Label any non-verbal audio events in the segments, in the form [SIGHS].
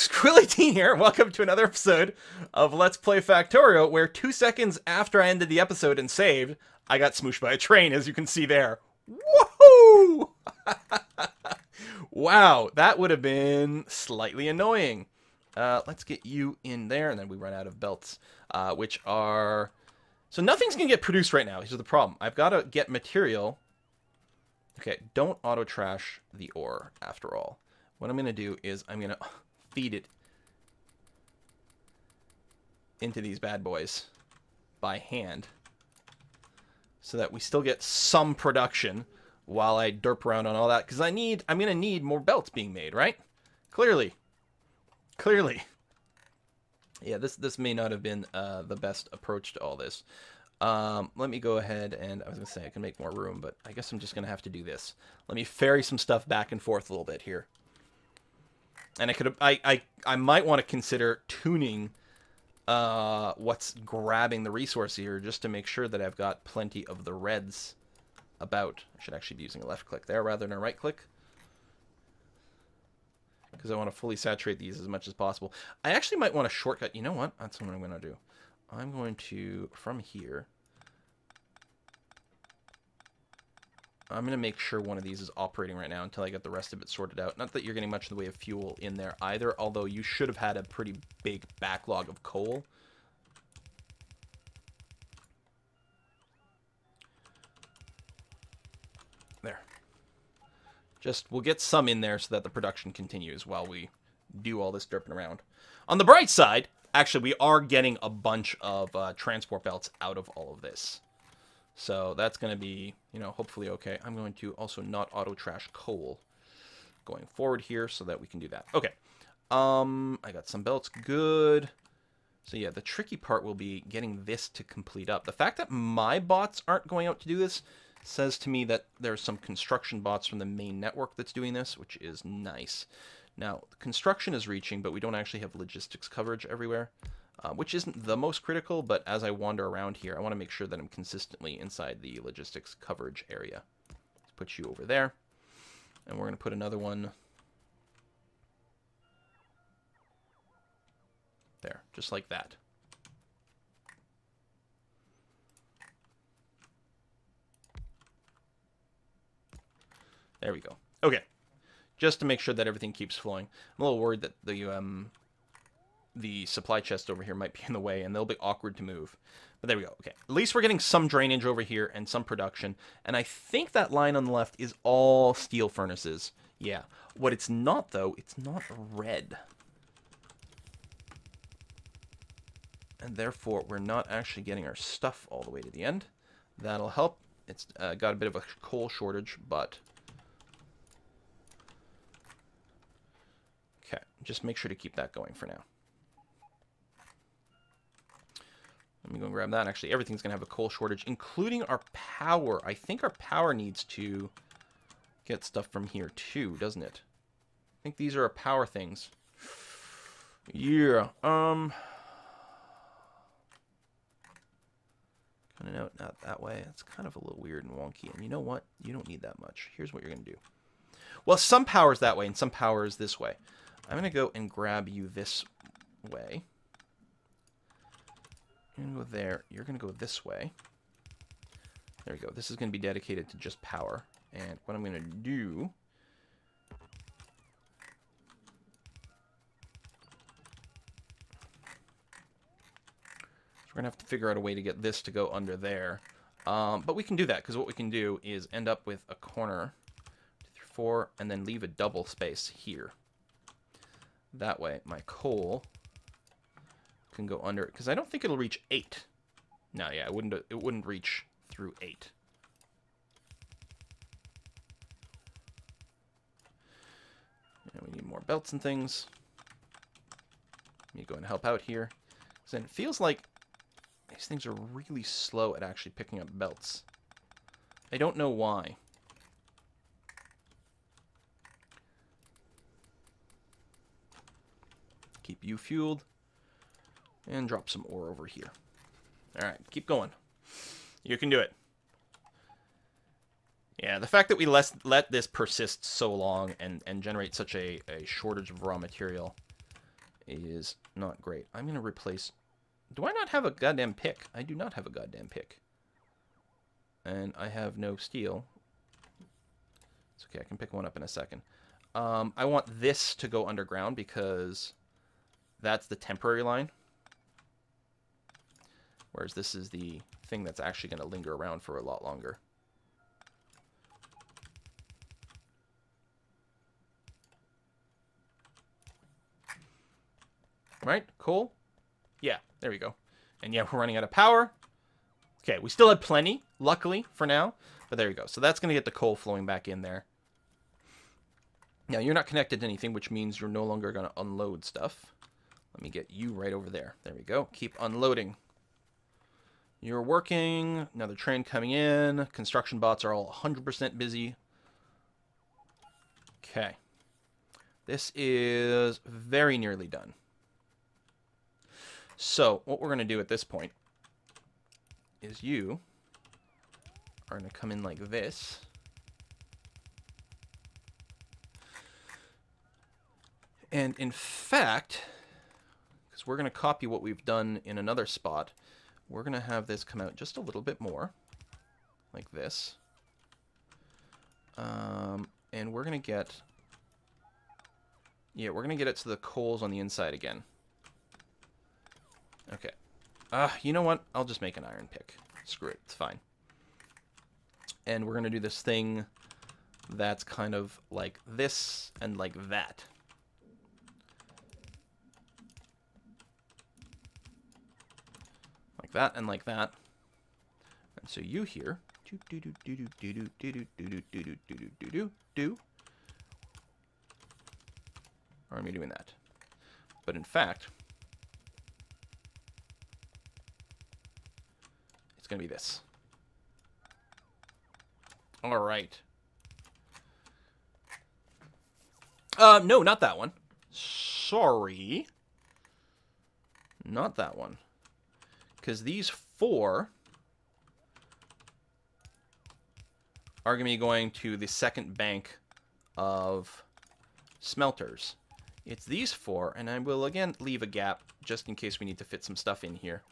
folks, [LAUGHS] Quilly here. Welcome to another episode of Let's Play Factorio, where two seconds after I ended the episode and saved, I got smooshed by a train, as you can see there. Woohoo! [LAUGHS] wow, that would have been slightly annoying. Uh, let's get you in there, and then we run out of belts, uh, which are... So nothing's going to get produced right now. Here's the problem. I've got to get material. Okay, don't auto-trash the ore, after all. What I'm going to do is I'm going to feed it into these bad boys by hand so that we still get some production while I derp around on all that. Because I need I'm gonna need more belts being made right? Clearly. Clearly. Yeah this this may not have been uh, the best approach to all this. Um, let me go ahead and I was gonna say I can make more room but I guess I'm just gonna have to do this. Let me ferry some stuff back and forth a little bit here and I could I I, I might want to consider tuning uh, what's grabbing the resource here just to make sure that I've got plenty of the reds about. I should actually be using a left click there rather than a right click because I want to fully saturate these as much as possible. I actually might want a shortcut. You know what? That's what I'm going to do. I'm going to, from here, I'm going to make sure one of these is operating right now until I get the rest of it sorted out. Not that you're getting much in the way of fuel in there either, although you should have had a pretty big backlog of coal. There. Just, we'll get some in there so that the production continues while we do all this derping around. On the bright side, actually, we are getting a bunch of uh, transport belts out of all of this. So that's going to be, you know, hopefully okay. I'm going to also not auto trash coal going forward here so that we can do that. Okay. Um, I got some belts. Good. So yeah, the tricky part will be getting this to complete up. The fact that my bots aren't going out to do this says to me that there's some construction bots from the main network that's doing this, which is nice. Now, construction is reaching, but we don't actually have logistics coverage everywhere uh, which isn't the most critical, but as I wander around here, I want to make sure that I'm consistently inside the logistics coverage area. Let's put you over there, and we're going to put another one there, just like that. There we go. Okay. Just to make sure that everything keeps flowing. I'm a little worried that the um, the supply chest over here might be in the way and they'll be awkward to move. But there we go. Okay. At least we're getting some drainage over here and some production. And I think that line on the left is all steel furnaces. Yeah. What it's not, though, it's not red. And therefore, we're not actually getting our stuff all the way to the end. That'll help. It's uh, got a bit of a coal shortage, but... Okay. Just make sure to keep that going for now. Let me go and grab that. Actually, everything's going to have a coal shortage, including our power. I think our power needs to get stuff from here too, doesn't it? I think these are our power things. Yeah. Um. Kind of out not that way. It's kind of a little weird and wonky. And you know what? You don't need that much. Here's what you're going to do. Well, some power is that way, and some power is this way. I'm going to go and grab you this way. You're going to go there. You're going to go this way. There we go. This is going to be dedicated to just power. And what I'm going to do... we're going to have to figure out a way to get this to go under there. Um, but we can do that, because what we can do is end up with a corner, two, three, four, and then leave a double space here. That way, my coal can go under it because I don't think it'll reach eight. No, yeah, it wouldn't. It wouldn't reach through eight. And we need more belts and things. Let me go and help out here. Because then it feels like these things are really slow at actually picking up belts. I don't know why. Keep you fueled. And drop some ore over here. Alright, keep going. You can do it. Yeah, the fact that we let, let this persist so long and, and generate such a, a shortage of raw material is not great. I'm going to replace... Do I not have a goddamn pick? I do not have a goddamn pick. And I have no steel. It's okay, I can pick one up in a second. Um, I want this to go underground because that's the temporary line. Whereas this is the thing that's actually going to linger around for a lot longer. Right? Cool? Yeah, there we go. And yeah, we're running out of power. Okay, we still have plenty, luckily, for now. But there you go. So that's going to get the coal flowing back in there. Now, you're not connected to anything, which means you're no longer going to unload stuff. Let me get you right over there. There we go. Keep unloading. You're working. Another train coming in. Construction bots are all 100% busy. Okay. This is very nearly done. So, what we're going to do at this point is you are going to come in like this. And in fact, because we're going to copy what we've done in another spot, we're going to have this come out just a little bit more, like this. Um, and we're going to get, yeah, we're going to get it to the coals on the inside again. Okay. Uh, you know what? I'll just make an iron pick. Screw it. It's fine. And we're going to do this thing that's kind of like this and like that. Like that and like that. And so you here do do do do do do do do do do do do do do do do or am I doing that? But in fact, it's going to be this. All right. Uh, no, not that one. Sorry. Not that one. Because these four are going to be going to the second bank of smelters. It's these four, and I will again leave a gap just in case we need to fit some stuff in here.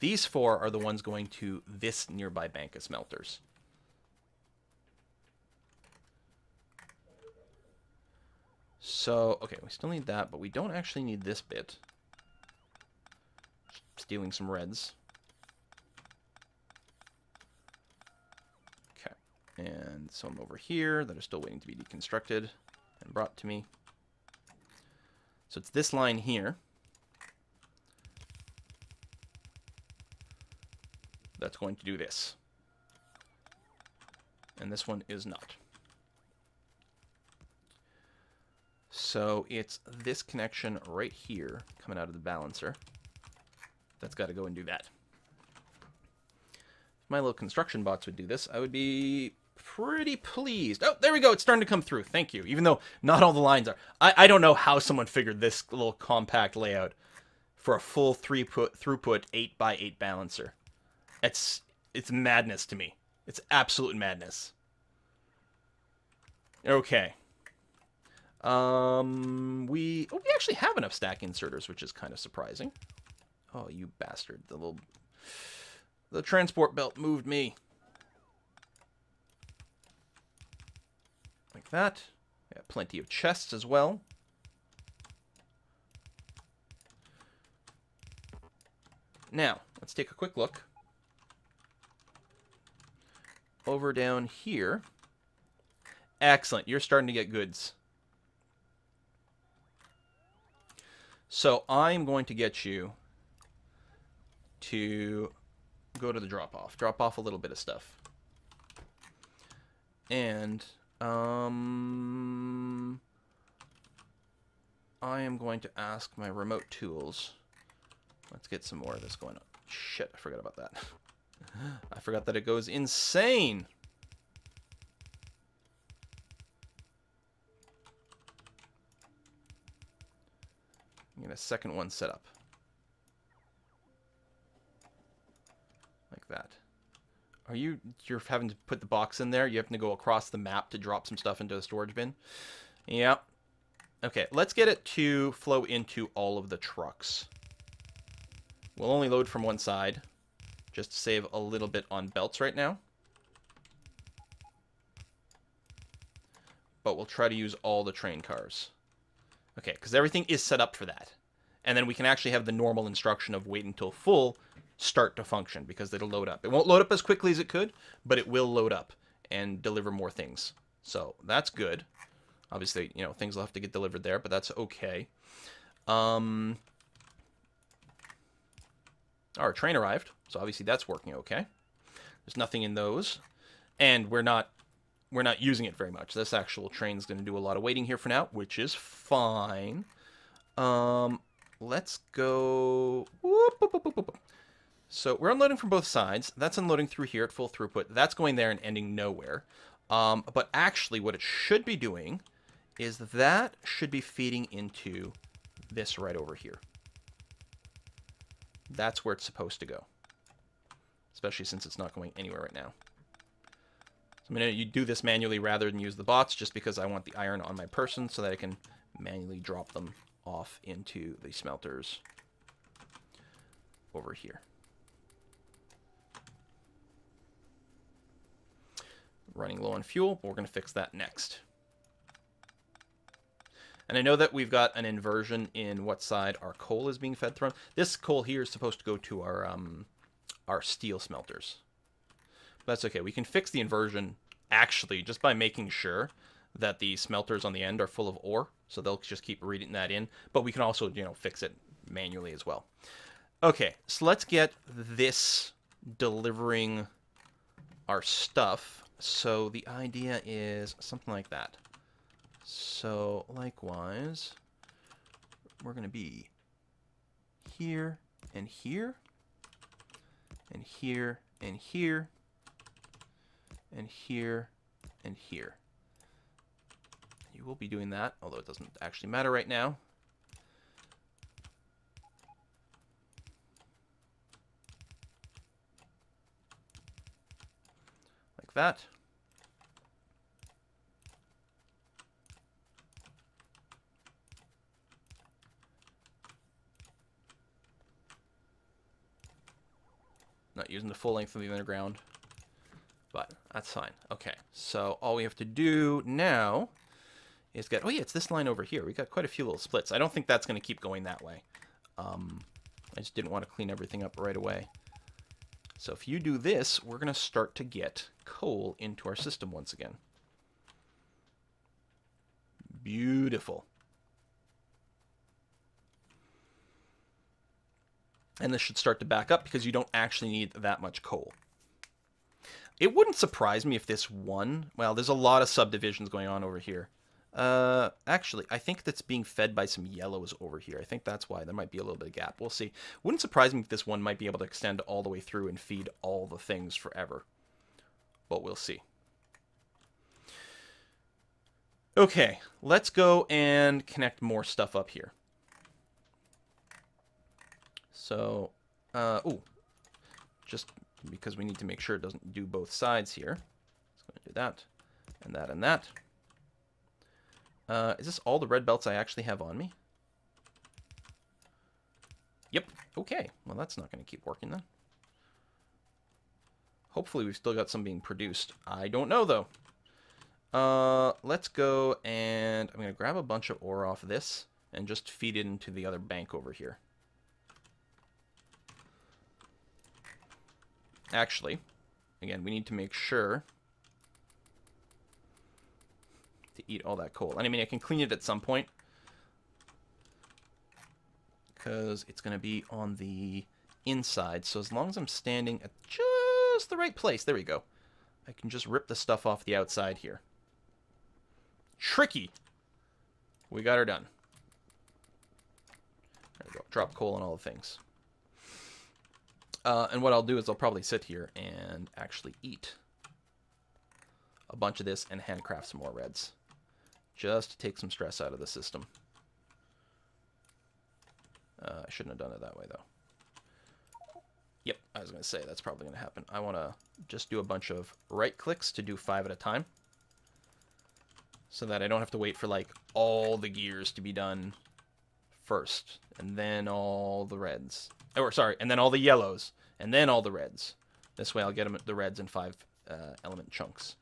These four are the ones going to this nearby bank of smelters. So, okay, we still need that, but we don't actually need this bit. Stealing some reds. Okay, and some over here that are still waiting to be deconstructed and brought to me. So it's this line here. That's going to do this. And this one is not. So it's this connection right here coming out of the balancer. That's got to go and do that. If my little construction bots would do this, I would be pretty pleased. Oh, there we go. It's starting to come through. Thank you. Even though not all the lines are. I, I don't know how someone figured this little compact layout for a full three put, throughput 8 by 8 balancer. It's, it's madness to me. It's absolute madness. Okay. Um, we oh, we actually have enough stack inserters, which is kind of surprising. Oh, you bastard! The little the transport belt moved me. Like that. Got plenty of chests as well. Now, let's take a quick look. Over down here. Excellent. You're starting to get goods. So I'm going to get you to go to the drop-off. Drop off a little bit of stuff. And, um... I am going to ask my remote tools. Let's get some more of this going on. Shit, I forgot about that. [LAUGHS] I forgot that it goes insane. get a second one set up. That. Are you, you're having to put the box in there? You have to go across the map to drop some stuff into a storage bin? Yep. Okay, let's get it to flow into all of the trucks. We'll only load from one side, just to save a little bit on belts right now. But we'll try to use all the train cars. Okay, because everything is set up for that. And then we can actually have the normal instruction of wait until full start to function because it'll load up. It won't load up as quickly as it could, but it will load up and deliver more things. So that's good. Obviously, you know, things will have to get delivered there, but that's okay. Um, our train arrived, so obviously that's working okay. There's nothing in those, and we're not we're not using it very much. This actual train's going to do a lot of waiting here for now, which is fine. Um, let's go. Whoop, whoop, whoop, so we're unloading from both sides. That's unloading through here at full throughput. That's going there and ending nowhere. Um, but actually, what it should be doing is that should be feeding into this right over here. That's where it's supposed to go. Especially since it's not going anywhere right now. So I'm going to do this manually rather than use the bots just because I want the iron on my person so that I can manually drop them off into the smelters over here. Running low on fuel, but we're going to fix that next. And I know that we've got an inversion in what side our coal is being fed through. This coal here is supposed to go to our um, our steel smelters. But that's okay. We can fix the inversion actually just by making sure that the smelters on the end are full of ore. So they'll just keep reading that in. But we can also, you know, fix it manually as well. Okay, so let's get this delivering our stuff so the idea is something like that. So likewise, we're going to be here and here and here and here and here and here. You will be doing that, although it doesn't actually matter right now. Like that. Not using the full length of the underground. But that's fine. Okay, so all we have to do now is get... Oh yeah, it's this line over here. We got quite a few little splits. I don't think that's going to keep going that way. Um, I just didn't want to clean everything up right away. So if you do this, we're going to start to get coal into our system once again. Beautiful. And this should start to back up because you don't actually need that much coal. It wouldn't surprise me if this one... Well, there's a lot of subdivisions going on over here. Uh, actually, I think that's being fed by some yellows over here. I think that's why there might be a little bit of gap. We'll see. Wouldn't surprise me if this one might be able to extend all the way through and feed all the things forever. But we'll see. Okay, let's go and connect more stuff up here. So, uh, oh, just because we need to make sure it doesn't do both sides here. It's going to do that, and that, and that. Uh, is this all the red belts I actually have on me? Yep. Okay. Well, that's not going to keep working then. Hopefully we've still got some being produced. I don't know, though. Uh, let's go and I'm going to grab a bunch of ore off this and just feed it into the other bank over here. Actually, again, we need to make sure to eat all that coal. And I mean, I can clean it at some point. Because it's going to be on the inside. So as long as I'm standing at just the right place, there we go. I can just rip the stuff off the outside here. Tricky. We got her done. There we go. Drop coal and all the things. Uh, and what I'll do is I'll probably sit here and actually eat a bunch of this and handcraft some more reds. Just to take some stress out of the system. Uh, I shouldn't have done it that way, though. Yep, I was going to say, that's probably going to happen. I want to just do a bunch of right clicks to do five at a time. So that I don't have to wait for, like, all the gears to be done first, and then all the reds. Or sorry, and then all the yellows, and then all the reds. This way, I'll get them the reds in five uh, element chunks.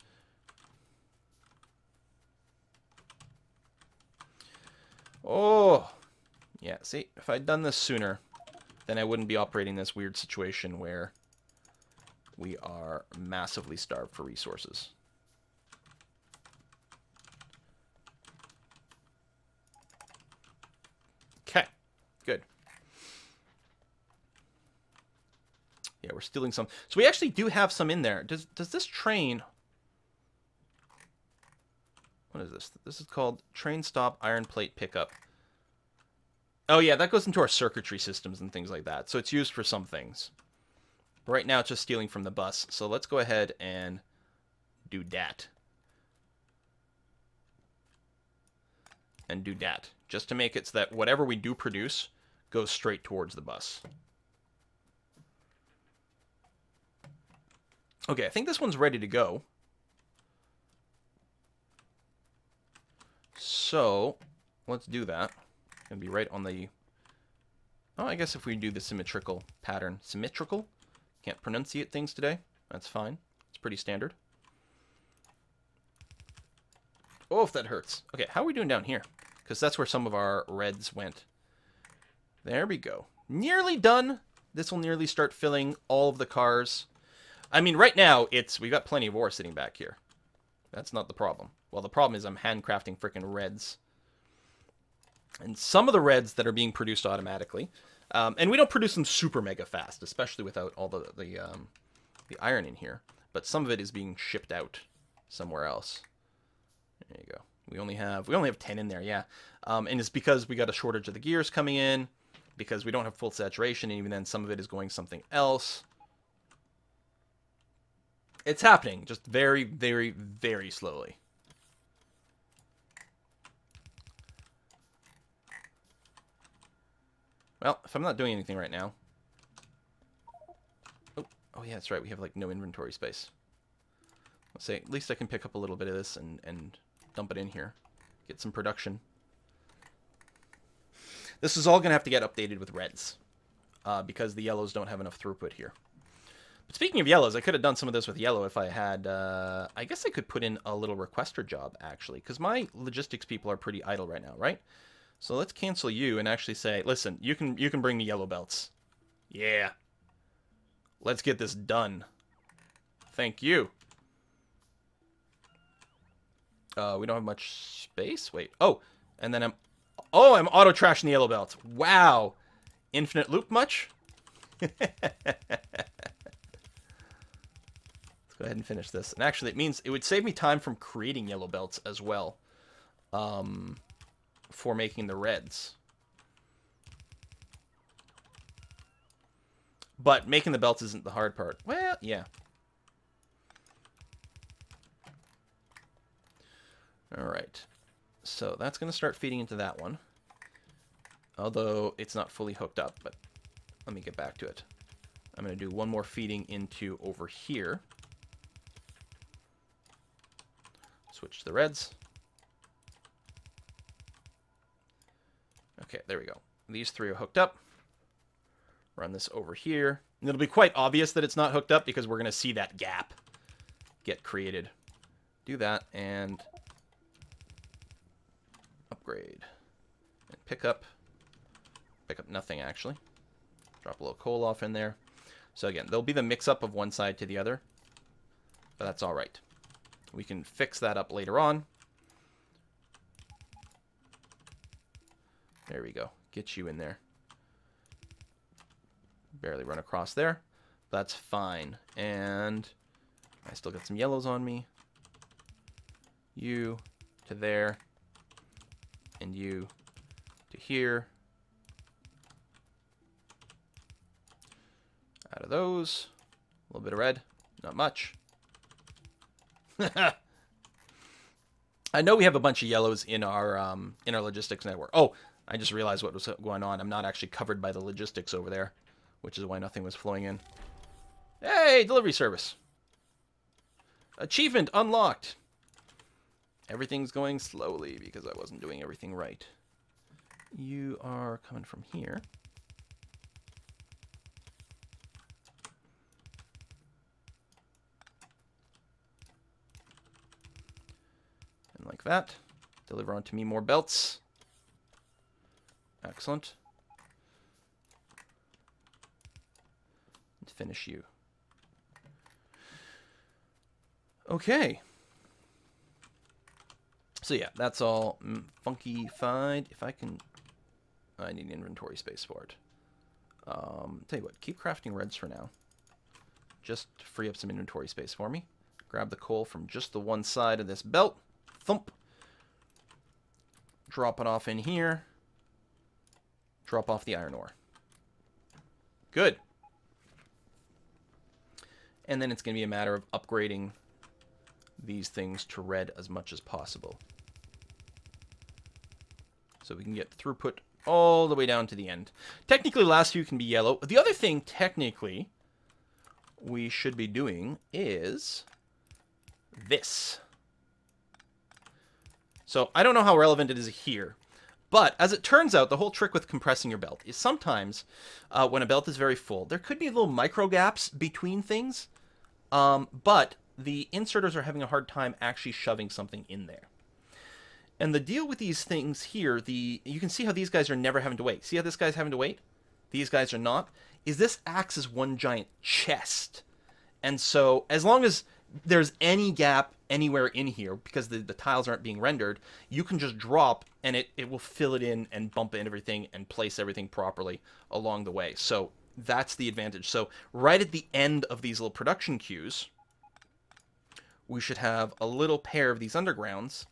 Oh, yeah. See, if I'd done this sooner, then I wouldn't be operating this weird situation where we are massively starved for resources. Okay, good. Yeah, we're stealing some. So we actually do have some in there. Does does this train... What is this? This is called train stop iron plate pickup. Oh yeah, that goes into our circuitry systems and things like that. So it's used for some things. But right now it's just stealing from the bus. So let's go ahead and do that. And do that. Just to make it so that whatever we do produce goes straight towards the bus. Okay, I think this one's ready to go. So, let's do that. Gonna be right on the... Oh, I guess if we do the symmetrical pattern. Symmetrical? Can't pronunciate things today. That's fine. It's pretty standard. Oh, if that hurts. Okay, how are we doing down here? Because that's where some of our reds went. There we go. Nearly done. This will nearly start filling all of the cars. I mean, right now, it's we've got plenty of ore sitting back here. That's not the problem. Well, the problem is I'm handcrafting freaking reds. And some of the reds that are being produced automatically, um, and we don't produce them super mega fast, especially without all the the, um, the iron in here. But some of it is being shipped out somewhere else. There you go. We only have we only have 10 in there, yeah. Um, and it's because we got a shortage of the gears coming in, because we don't have full saturation, and even then some of it is going something else. It's happening, just very, very, very slowly. Well, if I'm not doing anything right now... Oh, oh yeah, that's right. We have, like, no inventory space. Let's say, at least I can pick up a little bit of this and, and dump it in here. Get some production. This is all going to have to get updated with reds. Uh, because the yellows don't have enough throughput here. Speaking of yellows, I could have done some of this with yellow if I had... Uh, I guess I could put in a little requester job, actually. Because my logistics people are pretty idle right now, right? So let's cancel you and actually say, listen, you can you can bring me yellow belts. Yeah. Let's get this done. Thank you. Uh, we don't have much space. Wait. Oh, and then I'm... Oh, I'm auto-trashing the yellow belts. Wow. Infinite loop much? [LAUGHS] Ahead and finish this. And actually, it means it would save me time from creating yellow belts as well. Um, for making the reds. But making the belts isn't the hard part. Well, yeah. Alright. So that's going to start feeding into that one. Although it's not fully hooked up, but let me get back to it. I'm going to do one more feeding into over here. Switch to the reds. Okay, there we go. These three are hooked up. Run this over here. And it'll be quite obvious that it's not hooked up because we're going to see that gap get created. Do that and upgrade. And pick up. Pick up nothing, actually. Drop a little coal off in there. So again, there'll be the mix-up of one side to the other. But that's all right. We can fix that up later on. There we go. Get you in there. Barely run across there. That's fine. And I still got some yellows on me. You to there. And you to here. Out of those. A little bit of red. Not much. [LAUGHS] I know we have a bunch of yellows in our um, in our logistics network. Oh, I just realized what was going on. I'm not actually covered by the logistics over there, which is why nothing was flowing in. Hey, delivery service. Achievement unlocked. Everything's going slowly because I wasn't doing everything right. You are coming from here. Like that. Deliver onto me more belts. Excellent. And finish you. Okay. So yeah, that's all funky-fied. If I can... I need inventory space for it. Um, tell you what, keep crafting reds for now. Just free up some inventory space for me. Grab the coal from just the one side of this belt. Thump. Drop it off in here. Drop off the iron ore. Good. And then it's going to be a matter of upgrading these things to red as much as possible. So we can get throughput all the way down to the end. Technically, last few can be yellow. The other thing, technically, we should be doing is this. So I don't know how relevant it is here. But as it turns out, the whole trick with compressing your belt is sometimes uh, when a belt is very full, there could be little micro gaps between things. Um, but the inserters are having a hard time actually shoving something in there. And the deal with these things here, the you can see how these guys are never having to wait. See how this guy's having to wait? These guys are not. Is this acts as one giant chest. And so as long as there's any gap anywhere in here, because the, the tiles aren't being rendered, you can just drop and it, it will fill it in and bump in everything and place everything properly along the way. So that's the advantage. So right at the end of these little production queues, we should have a little pair of these undergrounds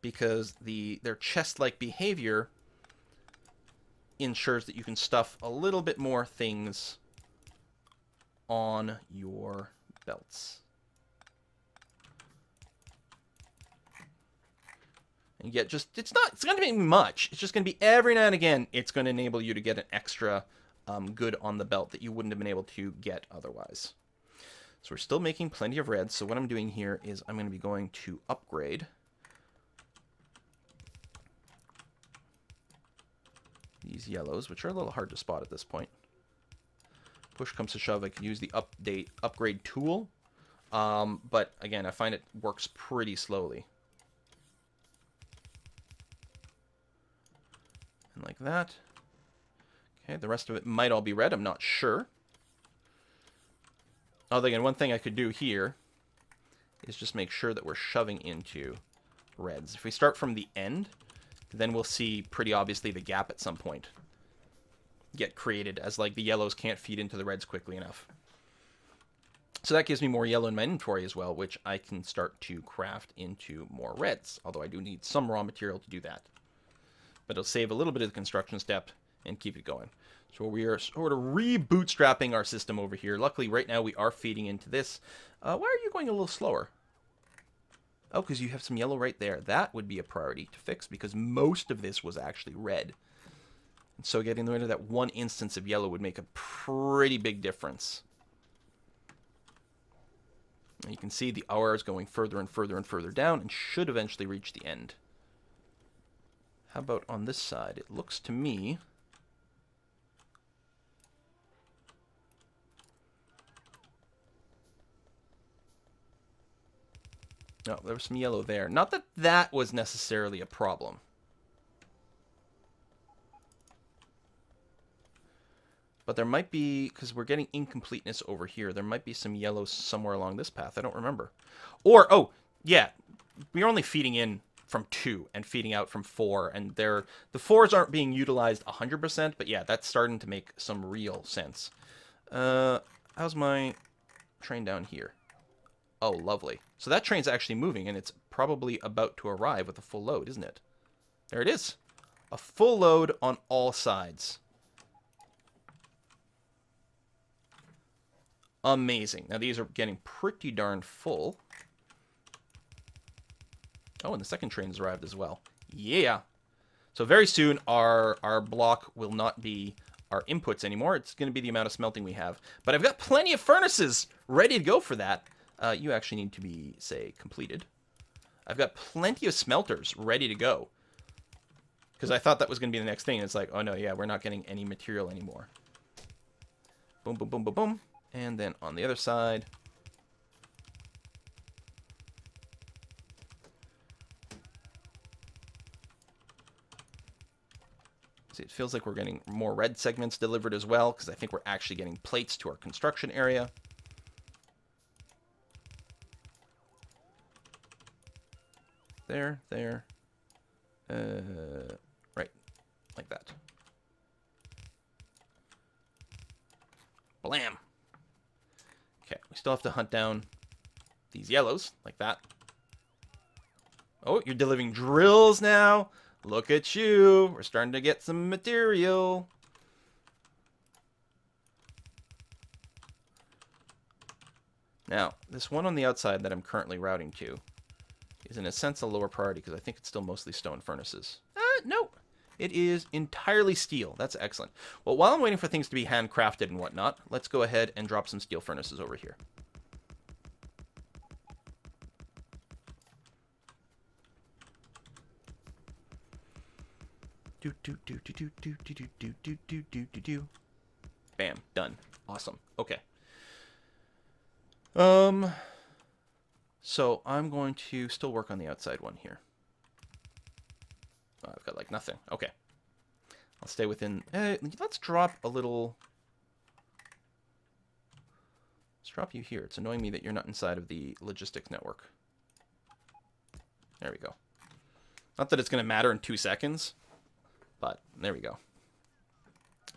because the their chest-like behavior ensures that you can stuff a little bit more things on your belts. And yet just, it's not, it's going to be much. It's just going to be every now and again, it's going to enable you to get an extra um, good on the belt that you wouldn't have been able to get otherwise. So we're still making plenty of red. So what I'm doing here is I'm going to be going to upgrade. These yellows, which are a little hard to spot at this point. Push comes to shove, I can use the update upgrade tool. Um, but again, I find it works pretty slowly. Like that. Okay, the rest of it might all be red, I'm not sure. Although again, one thing I could do here is just make sure that we're shoving into reds. If we start from the end, then we'll see pretty obviously the gap at some point get created as like the yellows can't feed into the reds quickly enough. So that gives me more yellow in my inventory as well, which I can start to craft into more reds, although I do need some raw material to do that. But it'll save a little bit of the construction step and keep it going. So we are sort of re-bootstrapping our system over here. Luckily, right now we are feeding into this. Uh, why are you going a little slower? Oh, because you have some yellow right there. That would be a priority to fix because most of this was actually red. And so getting rid of that one instance of yellow would make a pretty big difference. And you can see the hour is going further and further and further down and should eventually reach the end. How about on this side? It looks to me No, there was some yellow there. Not that that was necessarily a problem. But there might be, because we're getting incompleteness over here, there might be some yellow somewhere along this path. I don't remember. Or, oh, yeah, we're only feeding in from two and feeding out from four, and they're, the fours aren't being utilized 100%, but yeah, that's starting to make some real sense. Uh, how's my train down here? Oh, lovely. So that train's actually moving, and it's probably about to arrive with a full load, isn't it? There it is. A full load on all sides. Amazing. Now, these are getting pretty darn full. Oh, and the second train's arrived as well. Yeah. So very soon, our, our block will not be our inputs anymore. It's going to be the amount of smelting we have. But I've got plenty of furnaces ready to go for that uh, you actually need to be, say, completed. I've got plenty of smelters ready to go. Because I thought that was going to be the next thing. It's like, oh no, yeah, we're not getting any material anymore. Boom, boom, boom, boom, boom. And then on the other side, feels like we're getting more red segments delivered as well, because I think we're actually getting plates to our construction area. There, there. Uh, right, like that. Blam! Okay, we still have to hunt down these yellows, like that. Oh, you're delivering drills now? Look at you. We're starting to get some material. Now, this one on the outside that I'm currently routing to is in a sense a lower priority because I think it's still mostly stone furnaces. Uh, no. It is entirely steel. That's excellent. Well, while I'm waiting for things to be handcrafted and whatnot, let's go ahead and drop some steel furnaces over here. Do do do do do do do do do do do do do. Bam, done. Awesome. Okay. Um so I'm going to still work on the outside one here. I've got like nothing. Okay. I'll stay within eh, let's drop a little Let's drop you here. It's annoying me that you're not inside of the logistics network. There we go. Not that it's going to matter in two seconds, but there we go.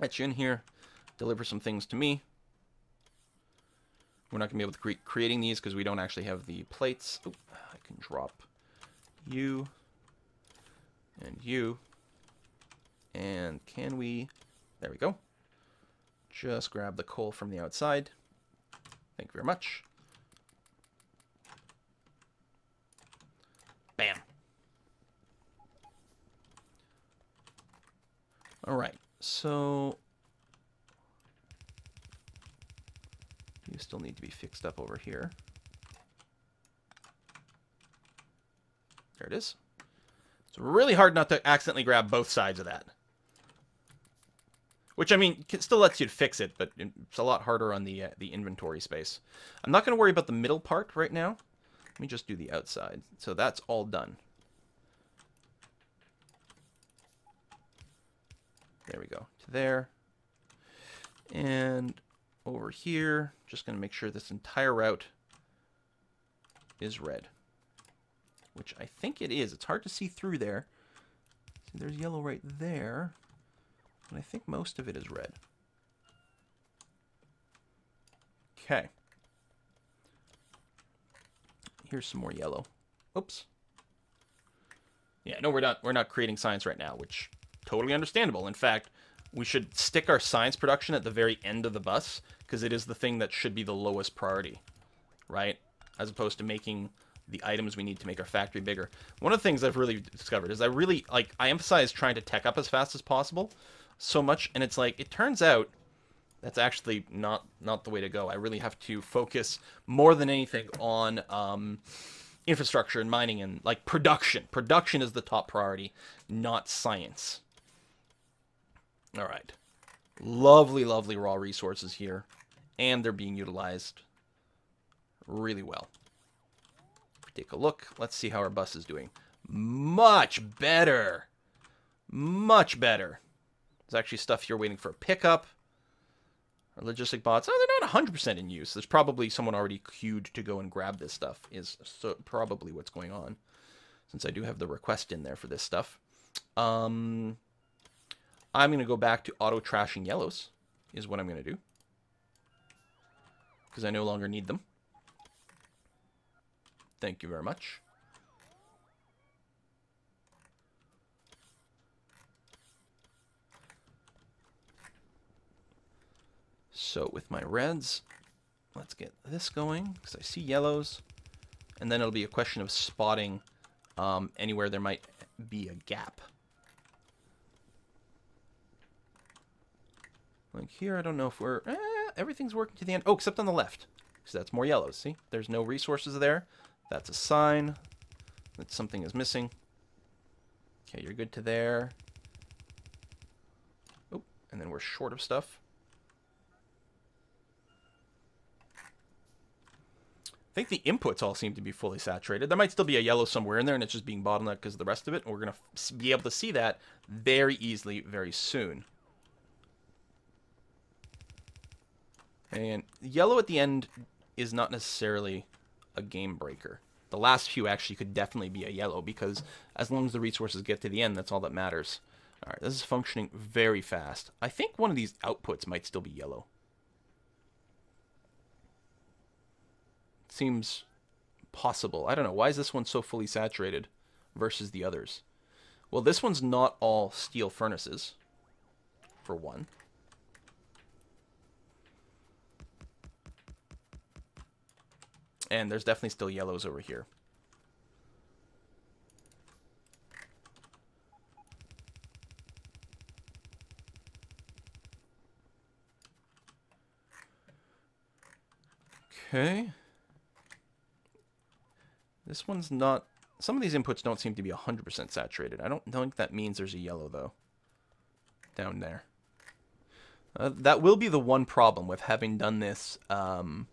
Let you in here, deliver some things to me. We're not going to be able to create creating these because we don't actually have the plates. I can drop you and you. And can we... There we go. Just grab the coal from the outside. Thank you very much. Bam. All right, so you still need to be fixed up over here. There it is. It's really hard not to accidentally grab both sides of that. Which, I mean, still lets you fix it, but it's a lot harder on the, uh, the inventory space. I'm not going to worry about the middle part right now. Let me just do the outside. So that's all done. There we go. To there. And over here, just going to make sure this entire route is red. Which I think it is. It's hard to see through there. See, there's yellow right there. And I think most of it is red. Okay. Here's some more yellow. Oops. Yeah, no, we're not we're not creating science right now, which totally understandable. In fact, we should stick our science production at the very end of the bus because it is the thing that should be the lowest priority, right? As opposed to making the items we need to make our factory bigger. One of the things I've really discovered is I really like I emphasize trying to tech up as fast as possible so much and it's like it turns out that's actually not not the way to go. I really have to focus more than anything on um, infrastructure and mining and like production. Production is the top priority, not science. All right. Lovely, lovely raw resources here. And they're being utilized really well. Take a look. Let's see how our bus is doing. Much better. Much better. There's actually stuff here waiting for a pickup. Our logistic bots, oh, they're not 100% in use. There's probably someone already queued to go and grab this stuff, is so probably what's going on. Since I do have the request in there for this stuff. Um, I'm going to go back to auto trashing yellows, is what I'm going to do. Because I no longer need them. Thank you very much. So with my reds, let's get this going, because I see yellows. And then it'll be a question of spotting um, anywhere there might be a gap. Like here, I don't know if we're... Eh, everything's working to the end. Oh, except on the left. Because that's more yellows. See? There's no resources there. That's a sign. that something is missing. Okay, you're good to there. Oh, and then we're short of stuff. I think the inputs all seem to be fully saturated. There might still be a yellow somewhere in there, and it's just being bottlenecked because of the rest of it. And we're going to be able to see that very easily very soon. And yellow at the end is not necessarily a game breaker. The last few actually could definitely be a yellow because as long as the resources get to the end, that's all that matters. All right, this is functioning very fast. I think one of these outputs might still be yellow. Seems possible. I don't know. Why is this one so fully saturated versus the others? Well, this one's not all steel furnaces, for one. And there's definitely still yellows over here. Okay. This one's not... Some of these inputs don't seem to be 100% saturated. I don't think that means there's a yellow, though. Down there. Uh, that will be the one problem with having done this um,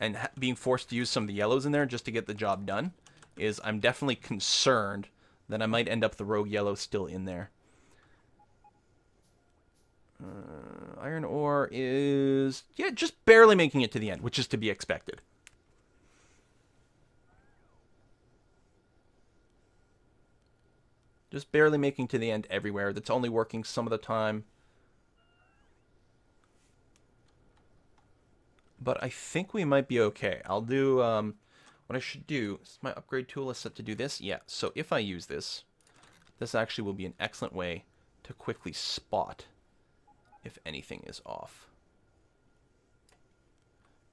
and being forced to use some of the yellows in there just to get the job done, is I'm definitely concerned that I might end up the rogue yellow still in there. Uh, iron ore is, yeah, just barely making it to the end, which is to be expected. Just barely making to the end everywhere. That's only working some of the time. But I think we might be okay. I'll do, um, what I should do, is my upgrade tool is set to do this? Yeah, so if I use this, this actually will be an excellent way to quickly spot if anything is off.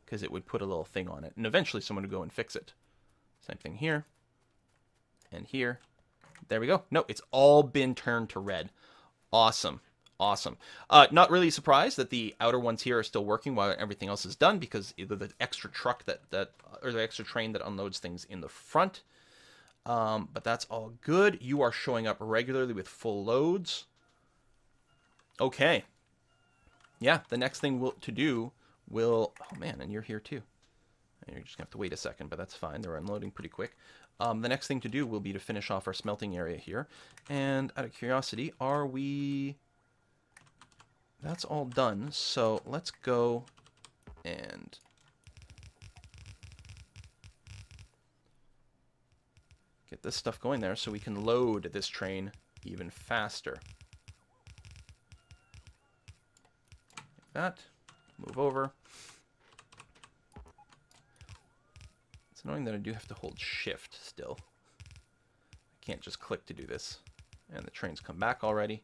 Because it would put a little thing on it, and eventually someone would go and fix it. Same thing here, and here. There we go. No, it's all been turned to red. Awesome. Awesome. Uh, not really surprised that the outer ones here are still working while everything else is done because either the extra truck that, that or the extra train that unloads things in the front. Um, but that's all good. You are showing up regularly with full loads. Okay. Yeah, the next thing we'll, to do will... Oh, man, and you're here too. You're just going to have to wait a second, but that's fine. They're unloading pretty quick. Um, the next thing to do will be to finish off our smelting area here. And out of curiosity, are we that's all done, so let's go and get this stuff going there so we can load this train even faster. Like that. Move over. It's annoying that I do have to hold shift still. I can't just click to do this. And the trains come back already.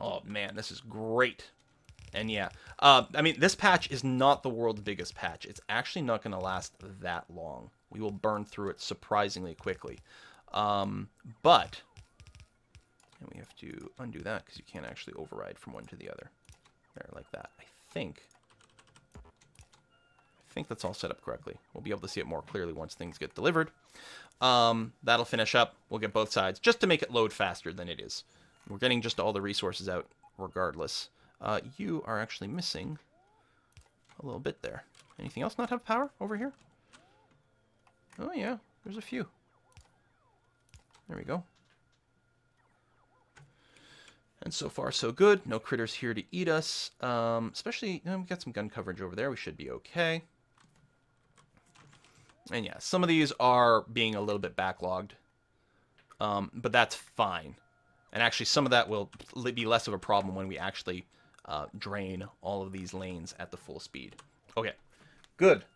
Oh man, this is great. And yeah, uh, I mean, this patch is not the world's biggest patch. It's actually not going to last that long. We will burn through it surprisingly quickly. Um, but, and we have to undo that because you can't actually override from one to the other. There, like that. I think, I think that's all set up correctly. We'll be able to see it more clearly once things get delivered. Um, that'll finish up. We'll get both sides just to make it load faster than it is. We're getting just all the resources out regardless. Uh, you are actually missing a little bit there. Anything else not have power over here? Oh yeah, there's a few. There we go. And so far, so good. No critters here to eat us. Um, especially, you know, we got some gun coverage over there. We should be okay. And yeah, some of these are being a little bit backlogged. Um, but that's fine. And actually, some of that will be less of a problem when we actually uh, drain all of these lanes at the full speed. Okay, good.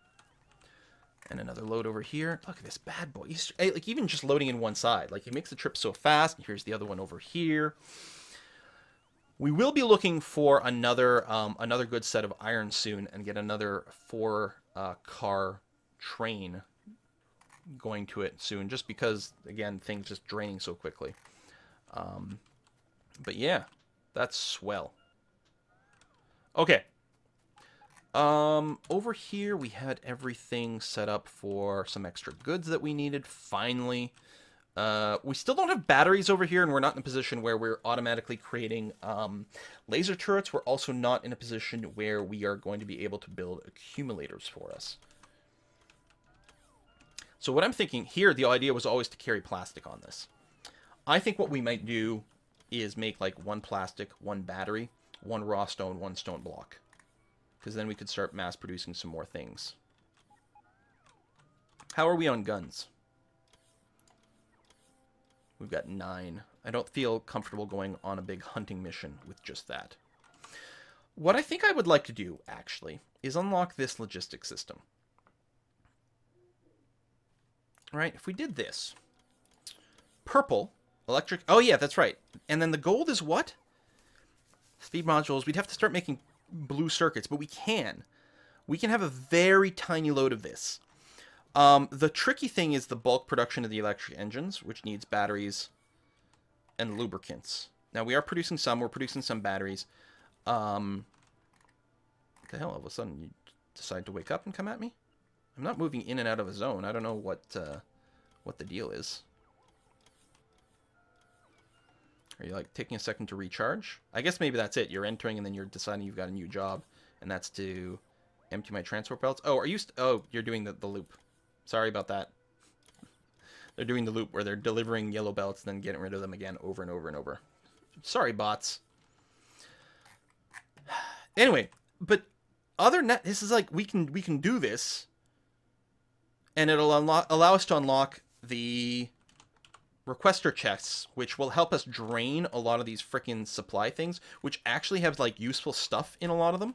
And another load over here. Look at this bad boy. Like even just loading in one side, like he makes the trip so fast. Here's the other one over here. We will be looking for another um, another good set of iron soon and get another four uh, car train going to it soon, just because again things just draining so quickly. Um, but yeah, that's swell. Okay. Um, over here we had everything set up for some extra goods that we needed. Finally, uh, we still don't have batteries over here, and we're not in a position where we're automatically creating um, laser turrets. We're also not in a position where we are going to be able to build accumulators for us. So what I'm thinking here, the idea was always to carry plastic on this. I think what we might do is make like one plastic, one battery, one raw stone, one stone block. Because then we could start mass producing some more things. How are we on guns? We've got nine. I don't feel comfortable going on a big hunting mission with just that. What I think I would like to do, actually, is unlock this logistic system. Right, if we did this. Purple, electric... Oh, yeah, that's right. And then the gold is what? Speed modules. We'd have to start making blue circuits, but we can. We can have a very tiny load of this. Um, the tricky thing is the bulk production of the electric engines, which needs batteries and lubricants. Now, we are producing some. We're producing some batteries. Um, the hell, all of a sudden you decide to wake up and come at me? I'm not moving in and out of a zone. I don't know what, uh, what the deal is. Are you like taking a second to recharge? I guess maybe that's it. You're entering and then you're deciding you've got a new job, and that's to empty my transport belts. Oh, are you? oh, you're doing the, the loop. Sorry about that. They're doing the loop where they're delivering yellow belts, and then getting rid of them again over and over and over. Sorry, bots. [SIGHS] Anyway, but other that, this is like we can we can do this, and it'll unlock, allow us to unlock the requester chests, which will help us drain a lot of these freaking supply things, which actually have like useful stuff in a lot of them.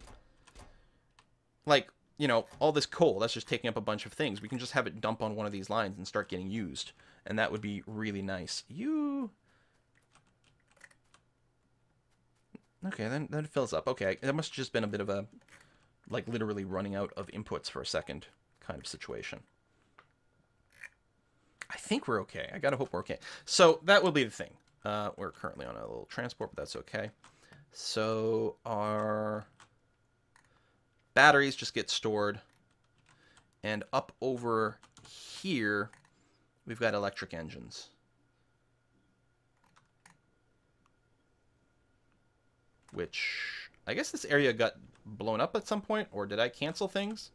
Like, you know, all this coal, that's just taking up a bunch of things. We can just have it dump on one of these lines and start getting used. And that would be really nice. You... Okay, then, then it fills up. Okay, that must have just been a bit of a, like, literally running out of inputs for a second kind of situation. I think we're okay. I gotta hope we're okay. So that will be the thing. Uh, we're currently on a little transport, but that's okay. So our batteries just get stored. And up over here, we've got electric engines. Which, I guess this area got blown up at some point, or did I cancel things?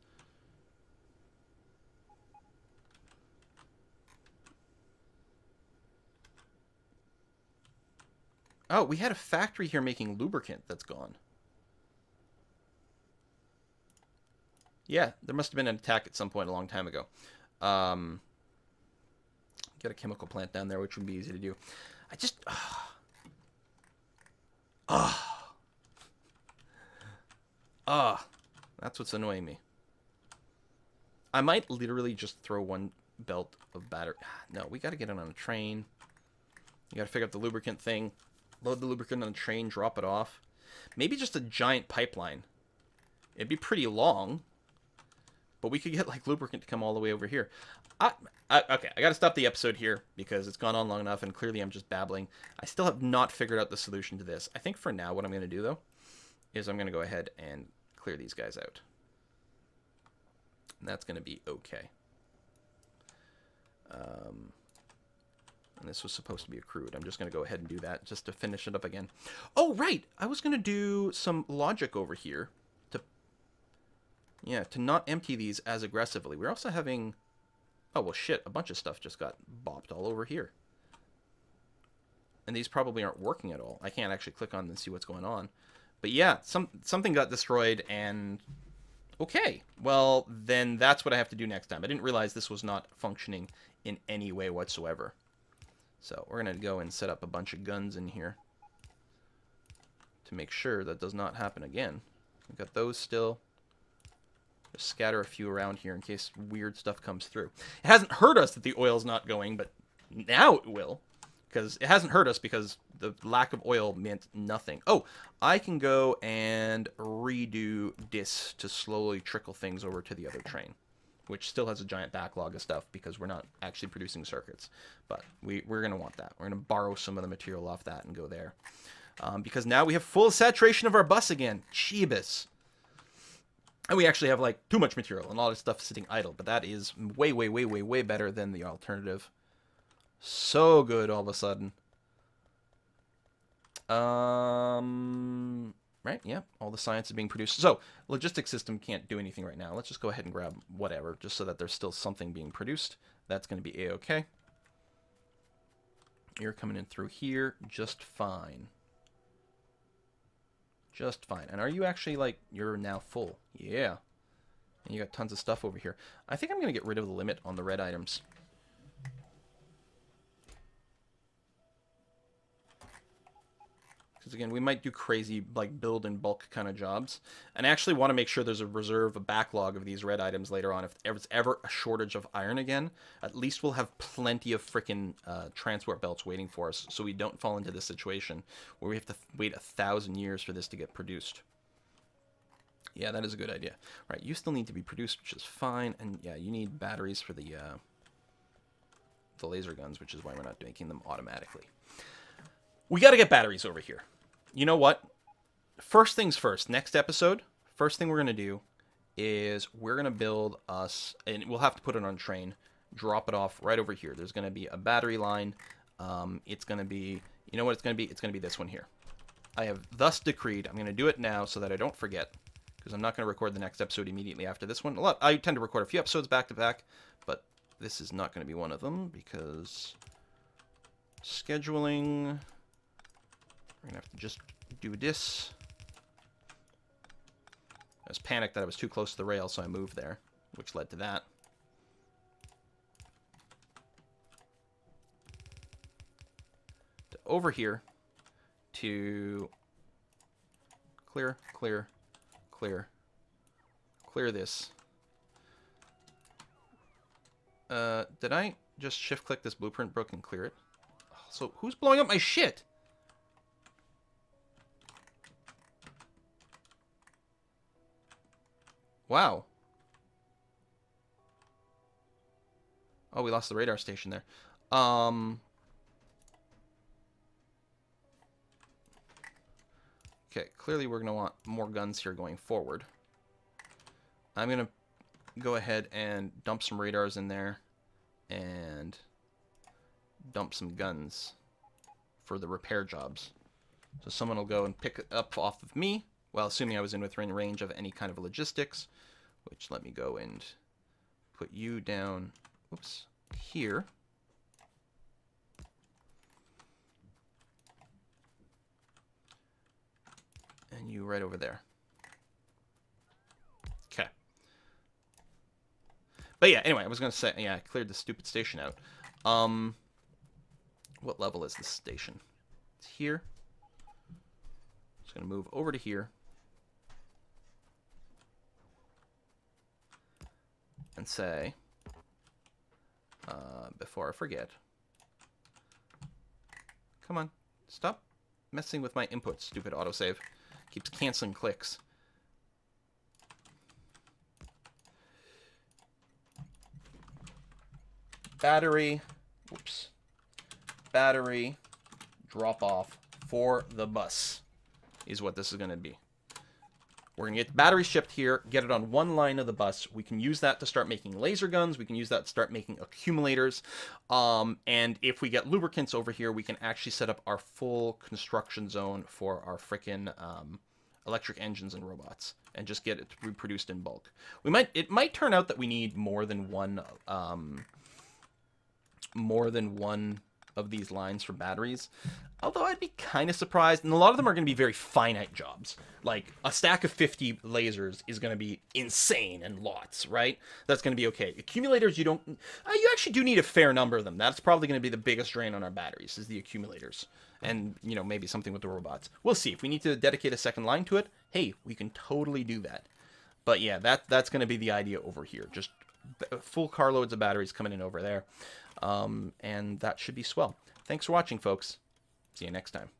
Oh, we had a factory here making lubricant that's gone. Yeah, there must have been an attack at some point a long time ago. Um, a chemical plant down there, which would be easy to do. I just... Ah. [SIGHS] Ah. Ah. That's what's annoying me. I might literally just throw one belt of battery. No, we got to get it on a train. You got to figure out the lubricant thing load the lubricant on the train, drop it off. Maybe just a giant pipeline. It'd be pretty long, but we could get like lubricant to come all the way over here. I, I, okay, I got to stop the episode here because it's gone on long enough and clearly I'm just babbling. I still have not figured out the solution to this. I think for now what I'm going to do though is I'm going to go ahead and clear these guys out. And that's going to be okay. Um, and this was supposed to be accrued. I'm just going to go ahead and do that just to finish it up again. Oh, right! I was going to do some logic over here to, yeah, to not empty these as aggressively. We're also having, oh, well, shit, a bunch of stuff just got bopped all over here. And these probably aren't working at all. I can't actually click on them and see what's going on. But yeah, some something got destroyed and... Okay, well, then that's what I have to do next time. I didn't realize this was not functioning in any way whatsoever. So we're going to go and set up a bunch of guns in here to make sure that does not happen again. We've got those still. Just scatter a few around here in case weird stuff comes through. It hasn't hurt us that the oil's not going, but now it will. Because it hasn't hurt us because the lack of oil meant nothing. Oh, I can go and redo this to slowly trickle things over to the other train which still has a giant backlog of stuff because we're not actually producing circuits. But we, we're going to want that. We're going to borrow some of the material off that and go there. Um, because now we have full saturation of our bus again. Jeebus. And we actually have like too much material and a lot of stuff sitting idle, but that is way, way, way, way, way better than the alternative. So good all of a sudden. Um, right, yeah, all the science is being produced. So, logistics system can't do anything right now. Let's just go ahead and grab whatever, just so that there's still something being produced. That's going to be A-okay. You're coming in through here just fine. Just fine. And are you actually, like, you're now full? Yeah. And you got tons of stuff over here. I think I'm going to get rid of the limit on the red items. Because again, we might do crazy, like, build in bulk kind of jobs. And I actually want to make sure there's a reserve, a backlog of these red items later on. If there's ever a shortage of iron again, at least we'll have plenty of freaking uh, transport belts waiting for us. So we don't fall into this situation where we have to wait a thousand years for this to get produced. Yeah, that is a good idea. Right, you still need to be produced, which is fine. And yeah, you need batteries for the, uh, the laser guns, which is why we're not making them automatically. We got to get batteries over here. You know what? First things first. Next episode, first thing we're going to do is we're going to build us, and we'll have to put it on train, drop it off right over here. There's going to be a battery line. Um, it's going to be, you know what it's going to be? It's going to be this one here. I have thus decreed. I'm going to do it now so that I don't forget, because I'm not going to record the next episode immediately after this one. A lot. I tend to record a few episodes back to back, but this is not going to be one of them because scheduling we're to have to just do this. I was panicked that I was too close to the rail, so I moved there, which led to that. To over here to clear, clear, clear, clear this. Uh, did I just shift click this blueprint book and clear it? So who's blowing up my shit? Wow. Oh, we lost the radar station there. Um. Okay, clearly we're going to want more guns here going forward. I'm going to go ahead and dump some radars in there and dump some guns for the repair jobs. So someone will go and pick it up off of me, well, assuming I was in within range of any kind of logistics which let me go and put you down, whoops, here. And you right over there. Okay. But yeah, anyway, I was going to say, yeah, I cleared the stupid station out. Um, what level is this station? It's here. It's going to move over to here. And say, uh, before I forget, come on, stop messing with my input, stupid autosave. Keeps canceling clicks. Battery, whoops, battery drop off for the bus is what this is going to be. We're going to get the batteries shipped here, get it on one line of the bus. We can use that to start making laser guns. We can use that to start making accumulators. Um, and if we get lubricants over here, we can actually set up our full construction zone for our frickin' um, electric engines and robots and just get it reproduced in bulk. We might It might turn out that we need more than one... Um, more than one of these lines for batteries. Although I'd be kind of surprised, and a lot of them are going to be very finite jobs. Like a stack of 50 lasers is going to be insane and lots, right? That's going to be okay. Accumulators, you don't. Uh, you actually do need a fair number of them. That's probably going to be the biggest drain on our batteries is the accumulators, and you know maybe something with the robots. We'll see if we need to dedicate a second line to it. Hey, we can totally do that. But yeah, that that's going to be the idea over here. Just full carloads of batteries coming in over there. Um, and that should be swell. Thanks for watching, folks. See you next time.